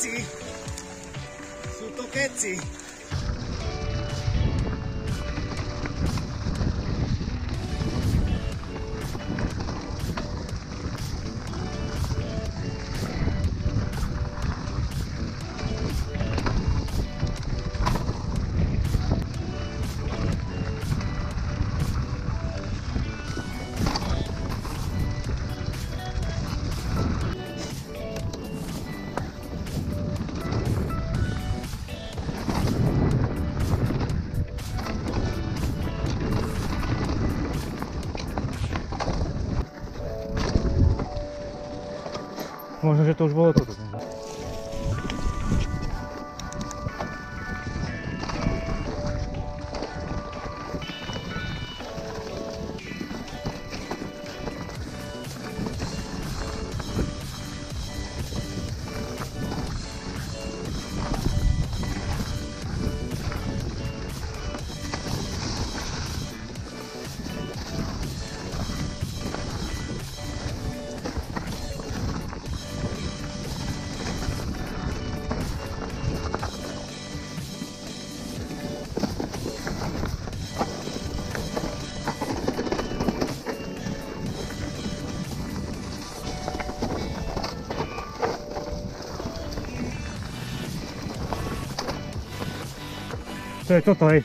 Sutoketsi. Sutoketsi. Možno, že to už bolo toto. ちょっとはい。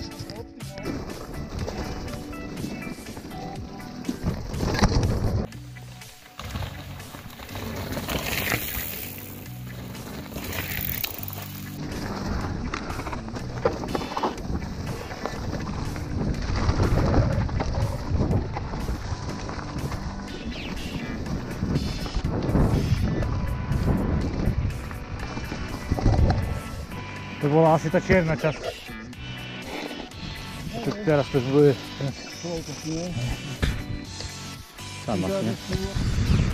bola asi tá čierna časť. tak teraz to bude... Tam asi, nie?